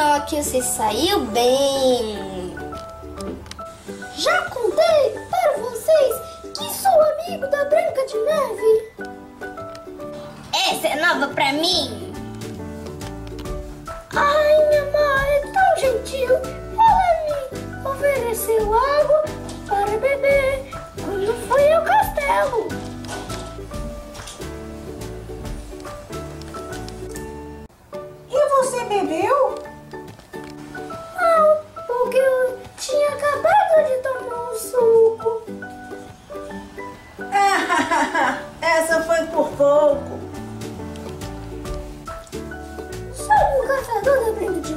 Pinóquio se saiu bem. Já contei para vocês que sou amigo da Branca de Neve. Essa é nova pra mim. A Rainha Má é tão gentil. Ela me ofereceu água para beber quando fui ao castelo. E você bebeu?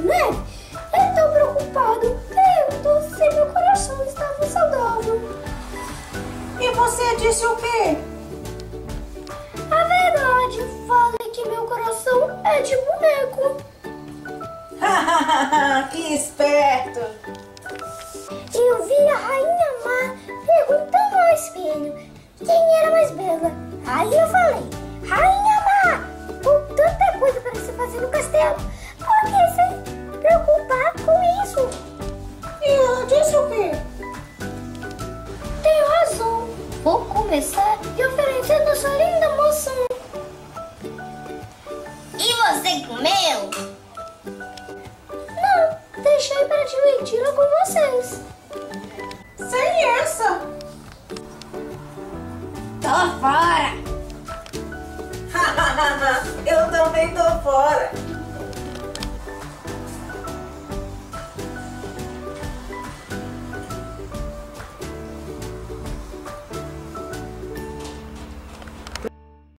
Neve? É tão preocupado. Perguntou se meu coração estava saudável. E você disse o quê? A verdade, falei que meu coração é de boneco. que esperto. Eu vi a rainha má perguntando ao espelho quem era mais bela. Aí eu falei, rainha má, com tanta coisa para se fazer no castelo, Lhe oferecendo sua linda moção. E você comeu? Não, deixei para diverti-la com vocês. Sem essa. Tô fora. Eu também tô fora.